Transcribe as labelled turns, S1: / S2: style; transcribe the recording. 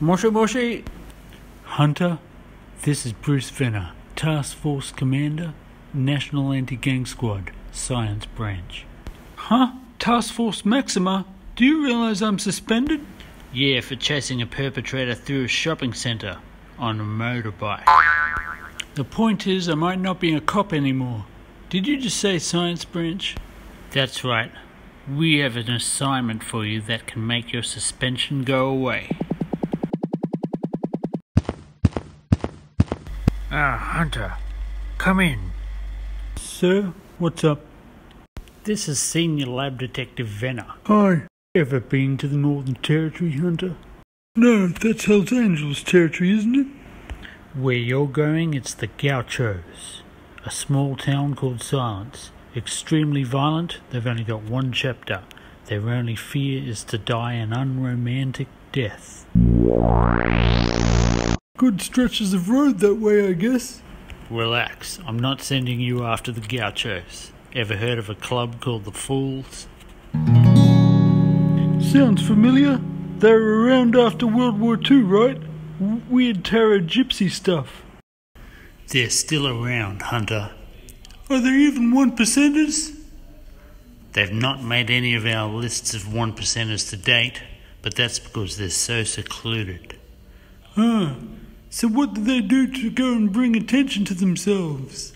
S1: Moshi Moshi. Hunter, this is Bruce Venner, Task Force Commander, National Anti-Gang Squad, Science Branch. Huh? Task Force Maxima? Do you realize I'm suspended? Yeah, for chasing a perpetrator through a shopping centre on a motorbike. The point is, I might not be a cop anymore. Did you just say Science Branch? That's right. We have an assignment for you that can make your suspension go away. Ah, Hunter, come in. Sir, what's up? This is Senior Lab Detective Venner.
S2: Hi.
S1: Ever been to the Northern Territory, Hunter?
S2: No, that's Hells Angels territory, isn't it?
S1: Where you're going, it's the Gauchos, a small town called Silence. Extremely violent, they've only got one chapter. Their only fear is to die an unromantic death.
S2: Good stretches of road that way, I guess.
S1: Relax, I'm not sending you after the Gauchos. Ever heard of a club called the Fools?
S2: Sounds familiar. They were around after World War II, right? Weird tarot gypsy stuff.
S1: They're still around, Hunter.
S2: Are there even one percenters?
S1: They've not made any of our lists of one percenters to date, but that's because they're so secluded.
S2: Huh. So what did they do to go and bring attention to themselves?